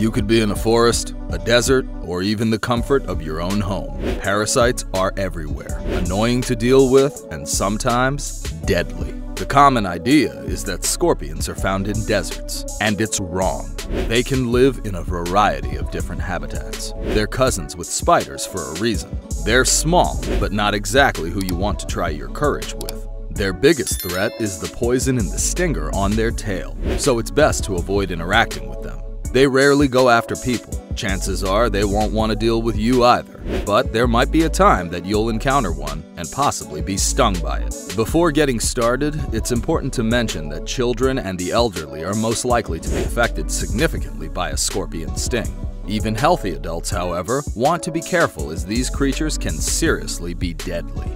You could be in a forest, a desert, or even the comfort of your own home. Parasites are everywhere, annoying to deal with, and sometimes deadly. The common idea is that scorpions are found in deserts, and it's wrong. They can live in a variety of different habitats. They're cousins with spiders for a reason. They're small, but not exactly who you want to try your courage with. Their biggest threat is the poison in the stinger on their tail, so it's best to avoid interacting with. They rarely go after people. Chances are they won't want to deal with you either. But there might be a time that you'll encounter one and possibly be stung by it. Before getting started, it's important to mention that children and the elderly are most likely to be affected significantly by a scorpion sting. Even healthy adults, however, want to be careful as these creatures can seriously be deadly.